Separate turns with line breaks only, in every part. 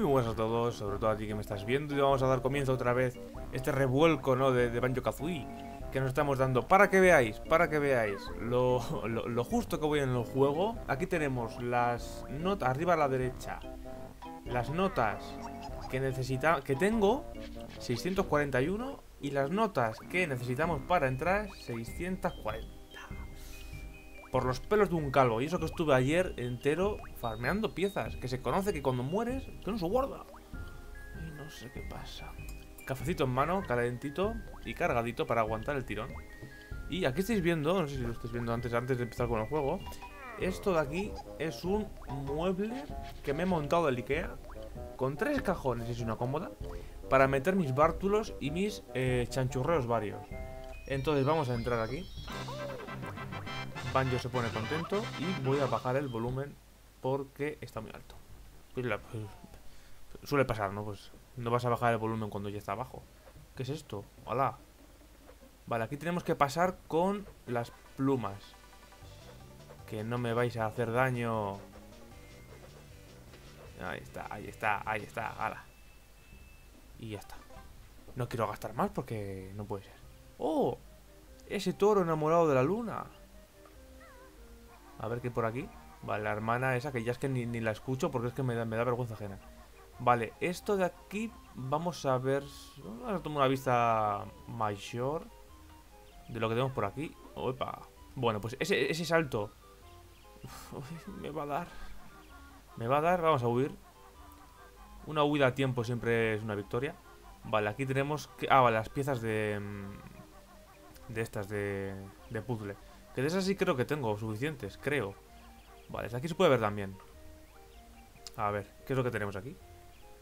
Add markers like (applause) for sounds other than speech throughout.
Muy buenas a todos, sobre todo a ti que me estás viendo y vamos a dar comienzo otra vez este revuelco, ¿no? De, Banjo Kazooie que nos estamos dando para que veáis, para que veáis lo, (laughs) lo, lo justo que voy en el juego. Aquí tenemos las notas, arriba a la derecha, las notas que necesita, que tengo 641 y las notas que necesitamos para entrar 640 por los pelos de un calvo. Y eso que estuve ayer entero farmeando piezas. Que se conoce que cuando mueres, que no se guarda. Y no sé qué pasa. Cafecito en mano, calentito y cargadito para aguantar el tirón. Y aquí estáis viendo, no sé si lo estáis viendo antes, antes de empezar con el juego. Esto de aquí es un mueble que me he montado del Ikea. Con tres cajones y una cómoda. Para meter mis bártulos y mis eh, chanchurreos varios. Entonces vamos a entrar aquí. Banjo se pone contento y voy a bajar el volumen porque está muy alto. Pues pues, suele pasar, ¿no? Pues no vas a bajar el volumen cuando ya está abajo. ¿Qué es esto? Hola. Vale, aquí tenemos que pasar con las plumas. Que no me vais a hacer daño. Ahí está, ahí está, ahí está. ¡Hala! Y ya está. No quiero gastar más porque no puede ser. ¡Oh! Ese toro enamorado de la luna. A ver qué por aquí. Vale, la hermana esa que ya es que ni, la escucho porque es que me da, me da, vergüenza ajena. Vale, esto de aquí vamos a ver... Vamos a tomar una vista mayor de lo que tenemos por aquí. Opa. Bueno, pues ese, ese salto... Me va a dar... Me va a dar, vamos a huir. Una huida a tiempo siempre es una victoria. Vale, aquí tenemos... Que, ah, vale, las piezas de... Mm, de estas, de, de puzzle. Que de esas sí creo que tengo suficientes, creo. Vale, aquí se puede ver también. A ver, ¿qué es lo que tenemos aquí?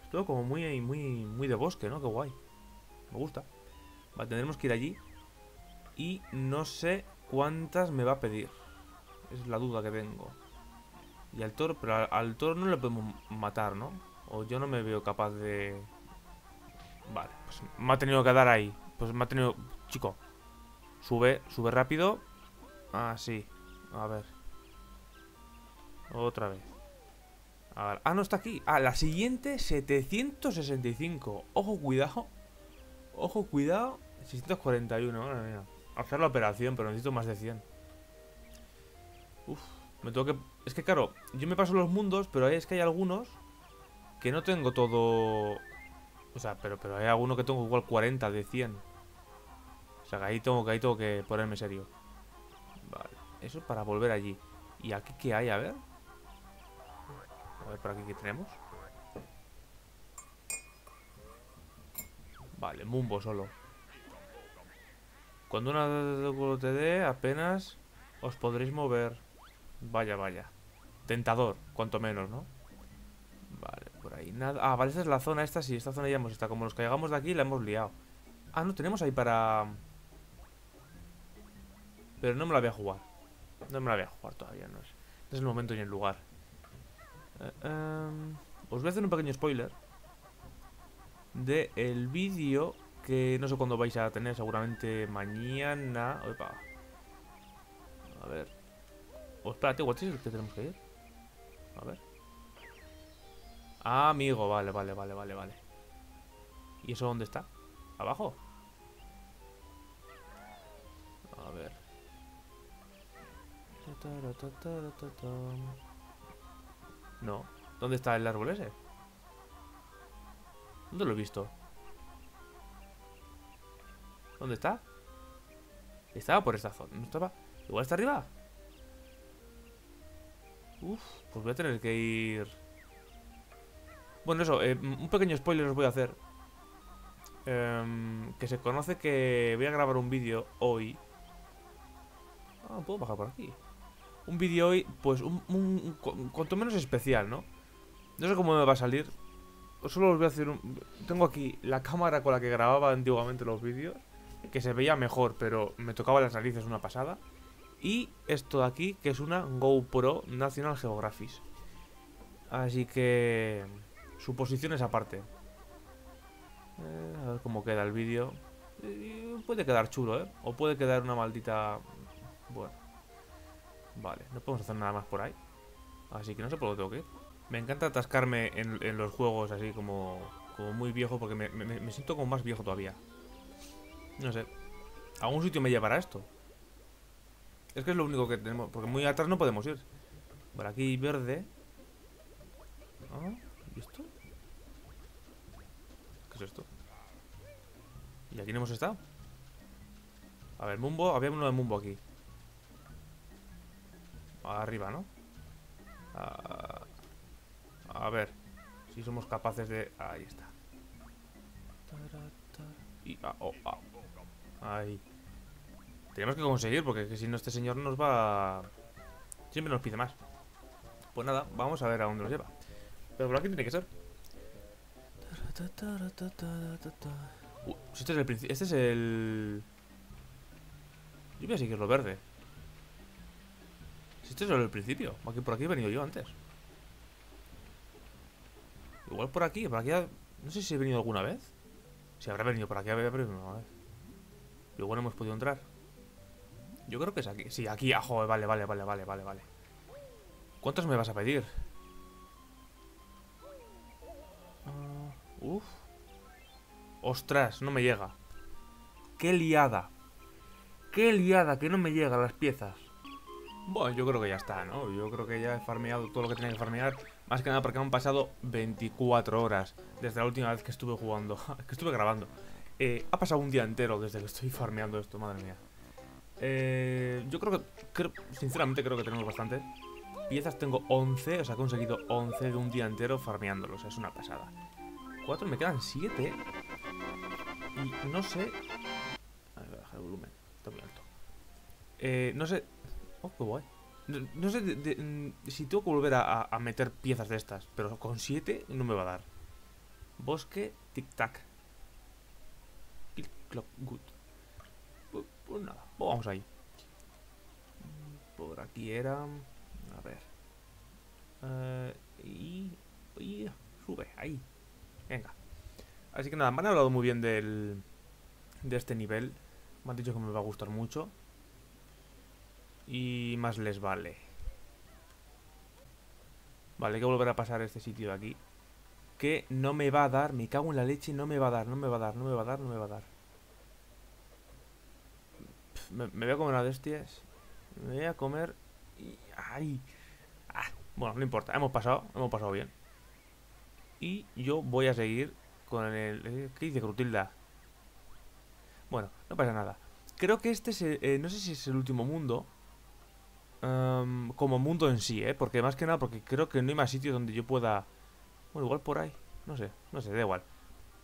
Es todo como muy, muy, muy de bosque, ¿no? Qué guay. Me gusta. Vale, tendremos que ir allí. Y no sé cuántas me va a pedir. Es la duda que tengo. Y al toro, pero al, al toro no le podemos matar, ¿no? O yo no me veo capaz de... Vale, pues me ha tenido que dar ahí. Pues me ha tenido... Chico, sube, sube rápido Ah, sí. A ver. Otra vez. A ver. Ah, no está aquí. Ah, la siguiente 765. Ojo, cuidado. Ojo, cuidado. 641. Madre mía. Hacer la operación, pero necesito más de 100. Uf. Me tengo que... Es que claro, yo me paso los mundos, pero es que hay algunos que no tengo todo... O sea, pero, pero hay alguno que tengo igual 40 de 100. O sea, que ahí tengo, que ahí tengo que ponerme serio. Eso para volver allí. ¿Y aquí qué hay? A ver. A ver por aquí qué tenemos. Vale, Mumbo solo. Cuando una te dé, apenas os podréis mover. Vaya, vaya. Tentador, cuanto menos, ¿no? Vale, por ahí nada. Ah, vale, esta es la zona esta. Sí, esta zona ya hemos estado. Como nos caigamos de aquí, la hemos liado. Ah, no, tenemos ahí para... Pero no me la voy a jugar. No me la voy a jugar todavía, no es, no es el momento ni el lugar. Uh, um, os voy a hacer un pequeño spoiler de el vídeo que no sé cuándo vais a tener, seguramente mañana. Opa. A ver. Oh, espérate, ¿cuál es que tenemos que ir? A ver. Ah, amigo, vale, vale, vale, vale, vale. ¿Y eso dónde está? ¿Abajo? A ver. No. ¿Dónde está el árbol ese? ¿Dónde lo he visto? ¿Dónde está? Estaba por esta zona. ¿No estaba? ¿Igual está arriba? Uf, pues voy a tener que ir... Bueno, eso, eh, un pequeño spoiler os voy a hacer. Eh, que se conoce que voy a grabar un vídeo hoy. Ah, puedo bajar por aquí un vídeo hoy, pues, un, cuanto menos especial, ¿no? No sé cómo me va a salir. Solo os voy a hacer un... Tengo aquí la cámara con la que grababa antiguamente los vídeos, que se veía mejor, pero me tocaba las narices una pasada. Y esto de aquí, que es una GoPro National Geographic. Así que... Su posición es aparte. Eh, a ver cómo queda el vídeo. Eh, puede quedar chulo, ¿eh? O puede quedar una maldita... Bueno. Vale, no podemos hacer nada más por ahí. Así que no sé por dónde tengo que ir. Me encanta atascarme en, los juegos así como, como muy viejo porque me, me- siento como más viejo todavía. No sé. ¿A algún sitio me llevará esto? Es que es lo único que tenemos. Porque muy atrás no podemos ir. Por aquí verde. Ah. ¿Qué es esto? ¿Y aquí no hemos estado? A ver, Mumbo. Había uno de Mumbo aquí. Arriba, ¿no? A ver. Si somos capaces de... Ahí está. Y... ah, oh, ah. Ahí. Tenemos que conseguir porque que si no este señor nos va... Siempre nos pide más. Pues nada, vamos a ver a dónde nos lleva. Pero por aquí tiene que ser. Uh, este es el. Este es el. Yo voy a seguir lo verde. Si este es el principio. Aquí, por aquí he venido yo antes. Igual por aquí, por aquí. No sé si he venido alguna vez. Si habrá venido por aquí, habrá venido una vez. Igual no hemos podido entrar. Yo creo que es aquí. Sí, aquí. Ah, joder, vale, vale, vale, vale, vale, vale. ¿Cuántos me vas a pedir? Ah, uf. Ostras, no me llega. Qué liada. Qué liada, que no me llegan las piezas. Bueno, yo creo que ya está, ¿no? Yo creo que ya he farmeado todo lo que tenía que farmear. Más que nada porque han pasado 24 horas desde la última vez que estuve jugando, (laughs) que estuve grabando. Eh, ha pasado un día entero desde que estoy farmeando esto, madre mía. Eh, yo creo que, sinceramente creo que tenemos bastante. Piezas tengo 11, o sea, he conseguido 11 de un día entero farmeándolos, es una pasada. 4, me quedan 7. Y no sé... A ver, voy a bajar el volumen, está muy alto. Eh, no sé... No, sé de- mm, si tengo que volver a, meter piezas de estas, pero con 7 no me va a dar. Bosque, tic-tac. Click, clock, good. Pues, pues nada, pues vamos ahí. Por aquí era... A ver. Eh, y, y... Sube, ahí. Venga. Así que nada, me han hablado muy bien del... De este nivel. Me han dicho que me va a gustar mucho. Y más les vale. Vale, hay que volver a pasar este sitio de aquí. Que no me va a dar, me cago en la leche, no me va a dar, no me va a dar, no me va a dar, no me va a dar. Me, voy a comer una de estas. Me voy a comer... ¡Ay! Ah, bueno, no importa, hemos pasado, hemos pasado bien. Y yo voy a seguir con el... eh, ¿Qué dice Crutilda? Bueno, no pasa nada. Creo que este es... el- eh, no sé si es el último mundo. Em, como mundo en sí, ¿eh? Porque más que nada, porque creo que no hay más sitio donde yo pueda... Bueno, igual por ahí. No sé, no sé, da igual.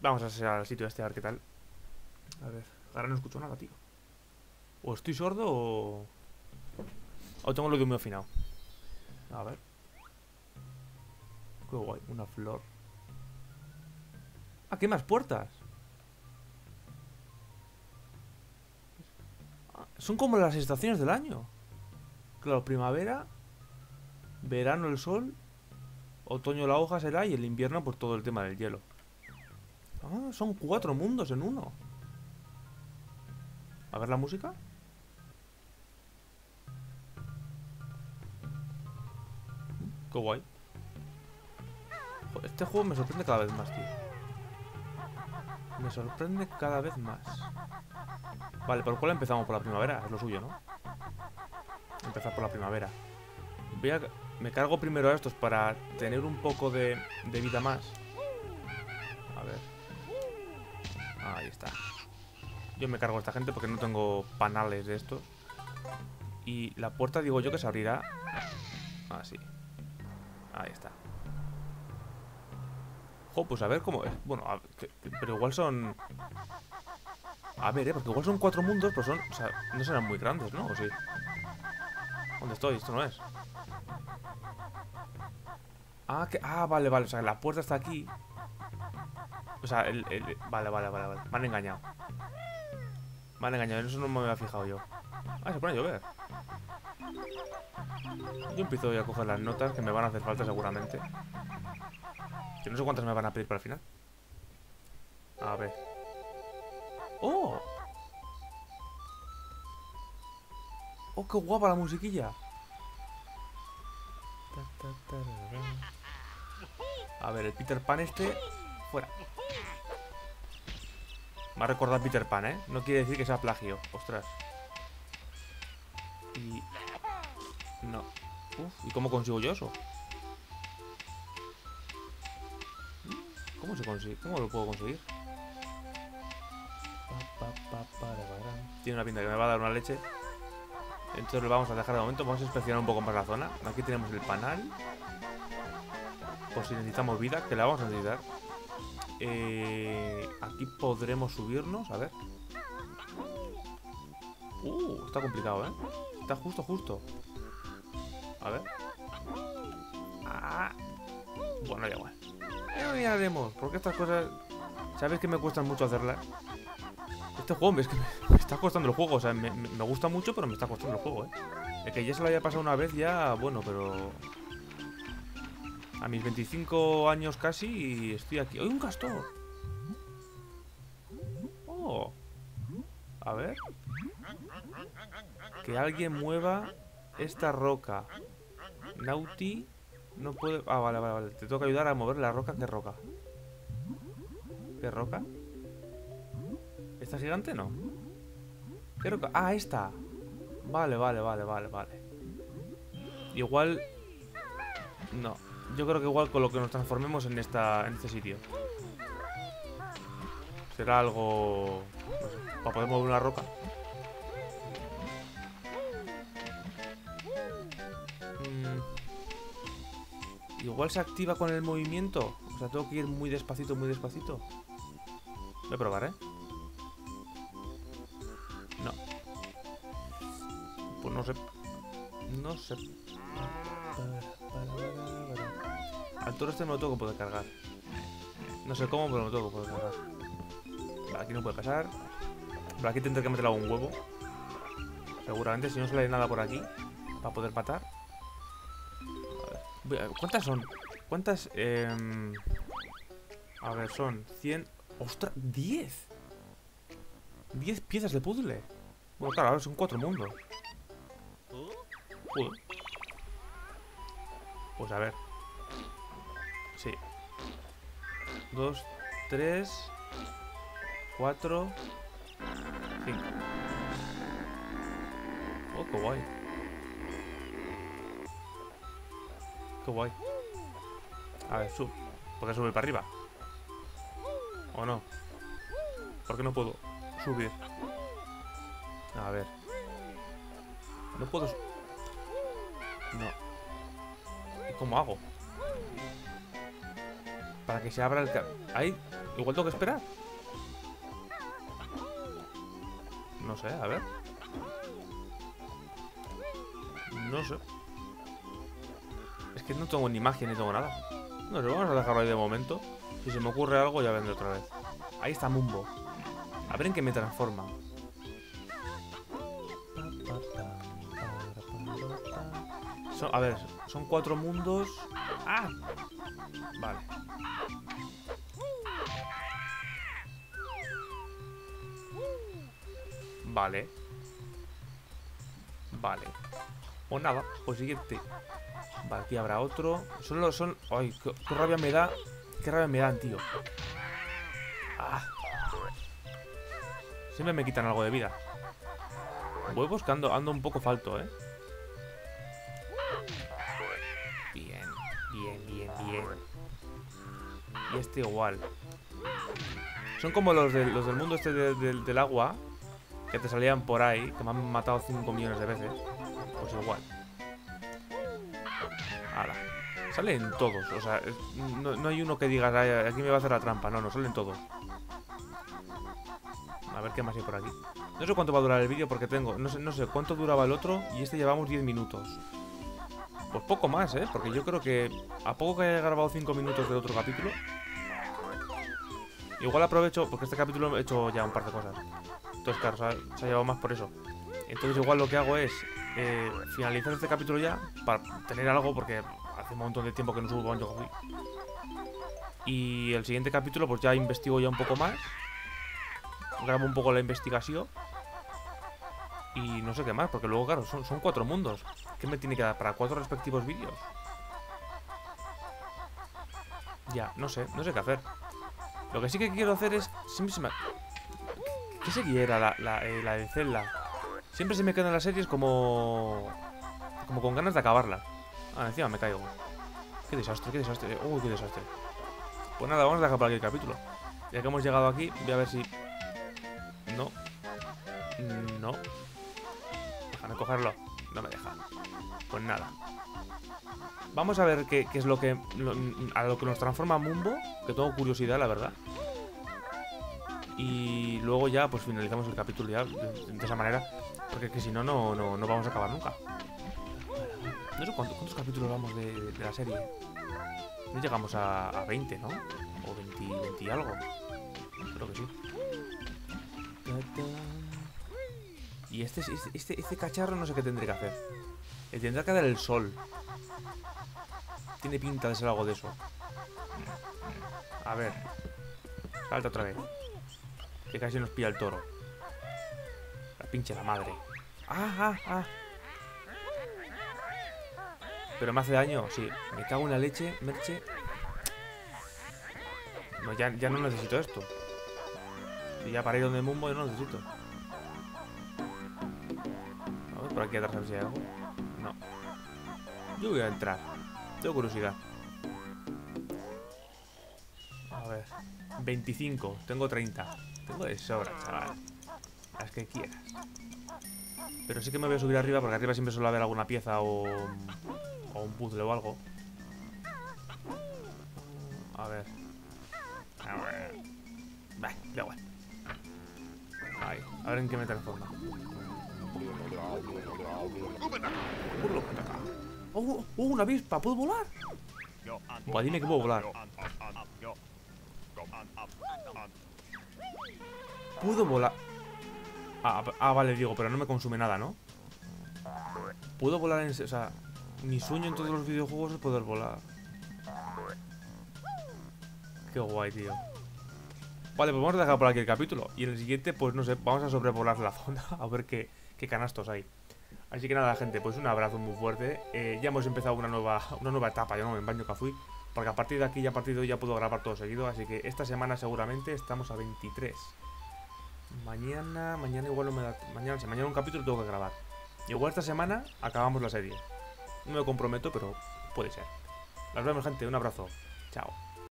Vamos a hacer al sitio este a ver qué tal. A ver, ahora no escucho nada, tío. O estoy sordo o... O tengo lo de muy afinado. A ver. Qué guay, una flor. Ah, ¿qué más puertas? Ah, son como las estaciones del año. Claro, primavera, verano el sol, otoño la hoja será y el invierno por todo el tema del hielo. Ah, son cuatro mundos en uno. A ver la música. Qué guay. Este juego me sorprende cada vez más, tío. Me sorprende cada vez más. Vale, ¿por cuál empezamos? Por la primavera, es lo suyo, ¿no? Empezar por la primavera. Voy a... Me cargo primero a estos para tener un poco de, vida más. A ver. Ahí está. Yo me cargo a esta gente porque no tengo panales de estos. Y la puerta digo yo que se abrirá. Así. Ahí está. Jo, pues a ver cómo es. Bueno, pero igual son... A ver, eh, porque igual son cuatro mundos, pero son... O sea, no serán muy grandes, ¿no? ¿O sí? ¿Dónde estoy? Esto no es. Ah, que... ah, vale, vale. O sea, la puerta está aquí. O sea, el, Vale, vale, vale, vale. Me han engañado. Me han engañado. En eso no me había fijado yo. Ah, se pone a llover. Yo empiezo a coger las notas que me van a hacer falta seguramente. Que no sé cuántas me van a pedir para el final. A ver. ¡Oh! ¡Oh, qué guapa la musiquilla! A ver, el Peter Pan este... Fuera. Me ha recordado Peter Pan, ¿eh? No quiere decir que sea plagio. Ostras. Y... No. Uf, ¿y cómo consigo yo eso? ¿Cómo se consigue? ¿Cómo lo puedo conseguir? Tiene una pinta que me va a dar una leche. Entonces lo vamos a dejar de momento. Vamos a inspeccionar un poco más la zona. Aquí tenemos el panal. Por si necesitamos vida, que la vamos a necesitar. Eh, aquí podremos subirnos. A ver. Uh, está complicado, ¿eh? Está justo, justo. A ver. Ah. Bueno, ya igual. Ya miraremos, porque estas cosas... ¿Sabes que me cuestan mucho hacerlas? Este juego es que me, está costando el juego. O sea, me, gusta mucho, pero me está costando el juego, ¿eh? El que ya se lo haya pasado una vez ya, bueno, pero... A mis 25 años casi estoy aquí. ¡Hay un castor! ¡Oh! A ver. Que alguien mueva esta roca. Nauti no puede... Ah, vale, vale, vale. Te toca ayudar a mover la roca. ¿Qué roca? ¿Qué roca? ¿Esta gigante no? Ah, esta. Vale, vale, vale, vale, vale. Igual... No. Yo creo que igual con lo que nos transformemos en, esta, en este sitio. Será algo... No para poder mover una roca. Igual se activa con el movimiento. O sea, tengo que ir muy despacito, muy despacito. Voy a probar, ¿eh? No sé. Al toro este me lo tengo que poder cargar. No sé cómo, pero me lo tengo que poder cargar. Vale, aquí no puede pasar. Vale, aquí tendré que meterle un huevo. Seguramente, si no sale nada por aquí. Para poder patar. ¿Cuántas son? ¿Cuántas? Eh... A ver, son 100... ¡Ostras! ¡10! 10 piezas de puzzle. Bueno, claro, ahora son cuatro mundos. Pues a ver. Sí. Dos, tres, cuatro, cinco. Oh, qué guay. Qué guay. A ver, sub. ¿Por sube para arriba? ¿O no? ¿Por qué no puedo subir? A ver. No puedo... No. ¿Y cómo hago? Para que se abra el... Ahí. Igual tengo que esperar. No sé, a ver. No sé que no tengo ni magia ni tengo nada. No sé, vamos a dejarlo ahí de momento. Si se me ocurre algo, ya vendré otra vez. Ahí está Mumbo. A ver en qué me transforma. A ver, son cuatro mundos. ¡Ah! Vale. Vale. Vale. O nada, pues siguiente. Vale, aquí habrá otro. Son Son... ¡Ay! Qué, rabia me da! ¡Qué rabia me dan, tío! ¡Ah! Siempre me quitan algo de vida. Voy buscando... Ando un poco falto, ¿eh? Y este igual. Son como los, los del mundo este del agua. Que te salían por ahí. Que me han matado 5 millones de veces. Pues igual. Salen todos, o sea, no, hay uno que diga aquí me va a hacer la trampa. No, no, salen todos. A ver qué más hay por aquí. No sé cuánto va a durar el vídeo porque tengo... No sé, no sé cuánto duraba el otro y este llevamos 10 minutos. Pues poco más, ¿eh? Porque yo creo que a poco que haya grabado 5 minutos del otro capítulo... Igual aprovecho, porque este capítulo he hecho ya un par de cosas. Entonces, claro, se ha, llevado más por eso. Entonces igual lo que hago es eh, finalizar este capítulo ya para tener algo porque hace un montón de tiempo que no subo Banjo Y el siguiente capítulo pues ya investigo ya un poco más. Grabo un poco la investigación. Y no sé qué más, porque luego, claro, son, son cuatro mundos. ¿Qué me tiene que dar para cuatro respectivos vídeos? Ya, no sé, no sé qué hacer. Lo que sí que quiero hacer es... Siempre se me... ¿Qué serie era la, la, eh, la de Zelda? Siempre se me quedan las series como... Como con ganas de acabarla. Ah, encima me caigo. Qué desastre, qué desastre. Uy, qué desastre. Pues nada, vamos a dejar por aquí el capítulo. Ya que hemos llegado aquí, voy a ver si... No. No. Cogerlo. No me deja. Pues nada. Vamos a ver qué, es lo que... a lo que nos transforma Mumbo. Que tengo curiosidad, la verdad. Y luego ya, pues finalizamos el capítulo ya de, esa manera. Porque que si no, no, no, no vamos a acabar nunca. No sé cuánto- cuántos capítulos vamos de, de la serie. No llegamos a, a 20, ¿no? O 20, 20 y algo. Creo que sí. Y este, es- este, este, este cacharro no sé qué tendré que hacer. Le tendrá que dar el sol. Tiene pinta de ser algo de eso. A ver. Salta otra vez. Que casi nos pilla el toro. La pinche la madre. Ah, ah, ah. Pero me hace daño, sí. Me cago en la leche, Merche. No, ya, ya no necesito esto. Si ya para ir donde Mumbo yo no necesito. Por aquí atrás a ver si hay algo. No. Yo voy a entrar. Tengo curiosidad. A ver. 25. Tengo 30. Tengo de sobra, chaval. Las que quieras. Pero sí que me voy a subir arriba porque arriba siempre suele haber alguna pieza o, o un puzzle o algo. A ver. A ver. Bah, da igual. Ahí, a ver en qué me transforma. ¡Oh, oh, una avispa! ¿Puedo volar? Buah, dime que puedo volar. Puedo volar. Ah, ah, vale, digo, pero no me consume nada, ¿no? Puedo volar en... O sea, mi sueño en todos los videojuegos es poder volar. Qué guay, tío. Vale, pues vamos a dejar por aquí el capítulo. Y en el siguiente, pues no sé, vamos a sobrevolar la (laughs) zona a ver qué, qué canastos hay. Así que nada, gente, pues un abrazo muy fuerte. Eh, ya hemos empezado una nueva, una nueva etapa, ya no en Baño Cafui. Porque a partir de aquí, ya a partir de hoy, ya puedo grabar todo seguido. Así que esta semana seguramente estamos a 23. Mañana, mañana igual no me da. Mañana, sí, mañana un capítulo tengo que grabar. Igual esta semana acabamos la serie. No me comprometo, pero puede ser. Nos vemos, gente. Un abrazo. Chao.